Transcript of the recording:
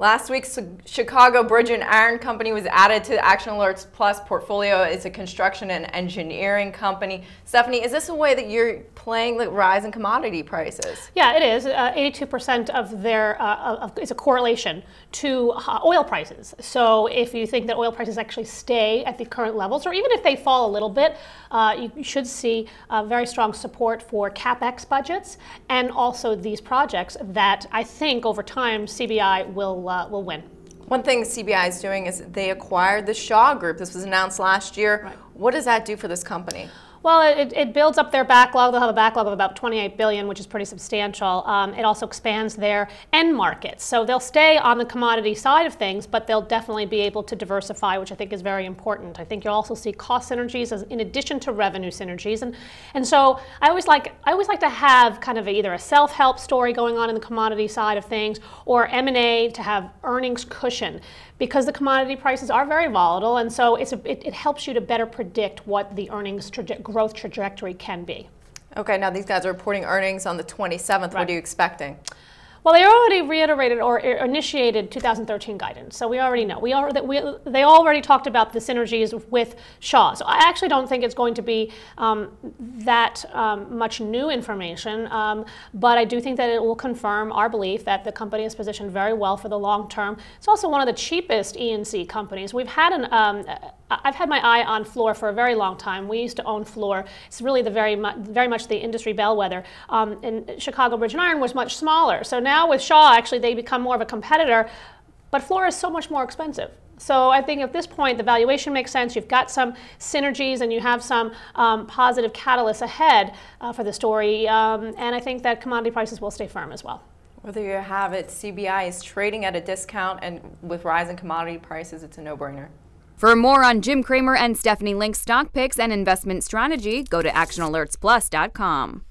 Last week's Chicago Bridge and Iron Company was added to Action Alerts Plus portfolio. It's a construction and engineering company. Stephanie, is this a way that you're playing the rise in commodity prices? Yeah, it is. 82% uh, of their uh, of, is a correlation to uh, oil prices. So if you think that oil prices actually stay at the current levels, or even if they fall a little bit, uh, you should see uh, very strong support for capex budgets and also these projects that I think over time CBI will uh, will win. One thing CBI is doing is they acquired the Shaw Group. This was announced last year. Right. What does that do for this company? Well, it, it, builds up their backlog. They'll have a backlog of about 28 billion, which is pretty substantial. Um, it also expands their end markets. So they'll stay on the commodity side of things, but they'll definitely be able to diversify, which I think is very important. I think you'll also see cost synergies as, in addition to revenue synergies. And, and so I always like I always like to have kind of either a self-help story going on in the commodity side of things or M&A to have earnings cushion because the commodity prices are very volatile, and so a, it, it, helps you to better predict what the earnings traje growth trajectory can be. Okay, now these guys are reporting earnings on the 27th. Right. What are you expecting? Well, they already reiterated or initiated 2013 guidance, so we already know. We are that we they already talked about the synergies with Shaw. So I actually don't think it's going to be um, that um, much new information, um, but I do think that it will confirm our belief that the company is positioned very well for the long term. It's also one of the cheapest E&C companies. We've had an um, I've had my eye on Fluor for a very long time. We used to own Fluor. It's really the very, mu very much the industry bellwether. Um, and Chicago Bridge and Iron was much smaller. So now with Shaw, actually, they become more of a competitor. But Fluor is so much more expensive. So I think at this point, the valuation makes sense. You've got some synergies and you have some um, positive catalysts ahead uh, for the story. Um, and I think that commodity prices will stay firm as well. Whether you have it, CBI is trading at a discount, and with rising commodity prices, it's a no-brainer. For more on Jim Cramer and Stephanie Link's stock picks and investment strategy, go to actionalertsplus.com.